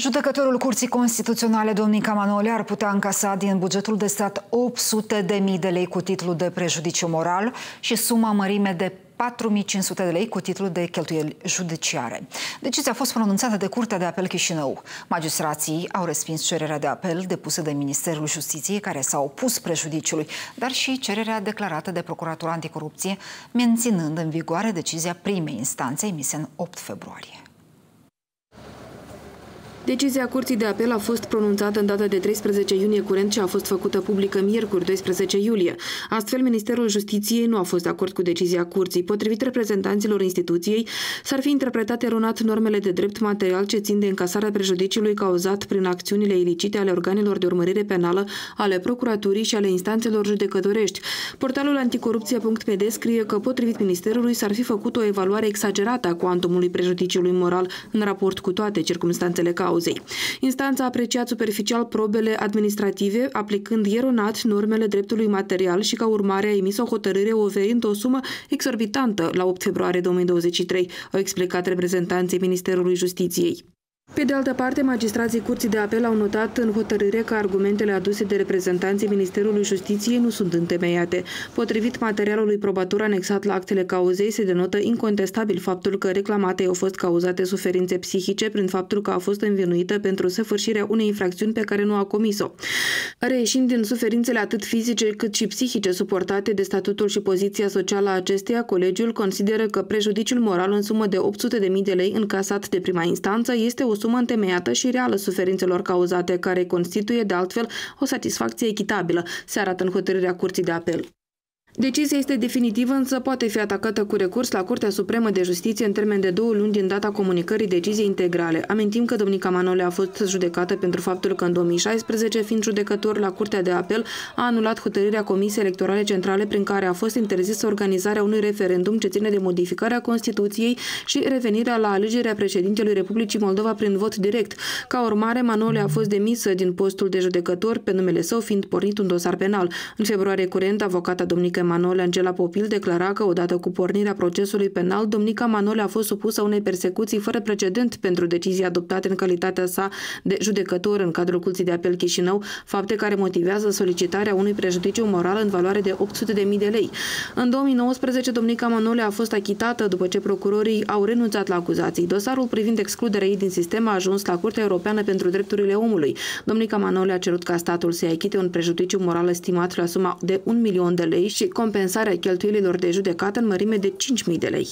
Judecătorul Curții Constituționale, Domnica Manole, ar putea încasa din bugetul de stat 800 de mii de lei cu titlu de prejudiciu moral și suma mărime de 4500 de lei cu titlul de cheltuieli judiciare. Decizia a fost pronunțată de Curtea de Apel Chișinău. Magistrații au respins cererea de apel depusă de Ministerul Justiției, care s-a opus prejudiciului, dar și cererea declarată de Procuratura Anticorupție, menținând în vigoare decizia primei instanțe emisă în 8 februarie. Decizia Curții de Apel a fost pronunțată în data de 13 iunie curent și a fost făcută publică miercuri 12 iulie. Astfel, Ministerul Justiției nu a fost de acord cu decizia Curții. Potrivit reprezentanților instituției, s-ar fi interpretat eronat normele de drept material ce țin de încasarea prejudiciului cauzat prin acțiunile ilicite ale organelor de urmărire penală, ale procuraturii și ale instanțelor judecătorești. Portalul anticorupție.pd scrie că, potrivit Ministerului, s-ar fi făcut o evaluare exagerată a cuantumului prejudiciului moral în raport cu toate circumstanțele cauzei cauzei. Instanța a apreciat superficial probele administrative, aplicând eronat normele dreptului material și ca urmare a emis o hotărâre oferind o sumă exorbitantă la 8 februarie 2023, au explicat reprezentanții Ministerului Justiției. Pe de altă parte, magistrații Curții de Apel au notat în hotărâre că argumentele aduse de reprezentanții Ministerului Justiției nu sunt întemeiate. Potrivit materialului probator anexat la actele cauzei, se denotă incontestabil faptul că reclamatei au fost cauzate suferințe psihice prin faptul că a fost învinuită pentru săvârșirea unei infracțiuni pe care nu a comis-o. Reieșind din suferințele atât fizice cât și psihice suportate de statutul și poziția socială a acesteia, colegiul consideră că prejudiciul moral în sumă de 800.000 de lei încasat de prima instanță este o sumă întemeiată și reală suferințelor cauzate, care constituie de altfel o satisfacție echitabilă, se arată în hotărârea Curții de Apel. Decizia este definitivă, însă poate fi atacată cu recurs la Curtea Supremă de Justiție în termen de două luni din data comunicării deciziei integrale. Amintim că domnica Manole a fost judecată pentru faptul că în 2016, fiind judecător la Curtea de Apel, a anulat hotărârea Comisiei Electorale Centrale prin care a fost interzisă organizarea unui referendum ce ține de modificarea Constituției și revenirea la alegerea președintelui Republicii Moldova prin vot direct. Ca urmare, Manole a fost demisă din postul de judecător pe numele său, fiind pornit un dosar penal. În februarie curent, avocata domnică Manole Angela Popil declara că odată cu pornirea procesului penal, domnica Manole a fost supusă unei persecuții fără precedent pentru decizii adoptate în calitatea sa de judecător în cadrul Curții de Apel Chișinău, fapte care motivează solicitarea unui prejudiciu moral în valoare de 800.000 de lei. În 2019, domnica Manole a fost achitată după ce procurorii au renunțat la acuzații. Dosarul privind excluderea ei din sistem a ajuns la Curtea Europeană pentru Drepturile Omului. Domnica Manole a cerut ca statul să achite un prejudiciu moral estimat la suma de un milion de lei și compensarea cheltuielilor de judecată în mărime de 5.000 de lei.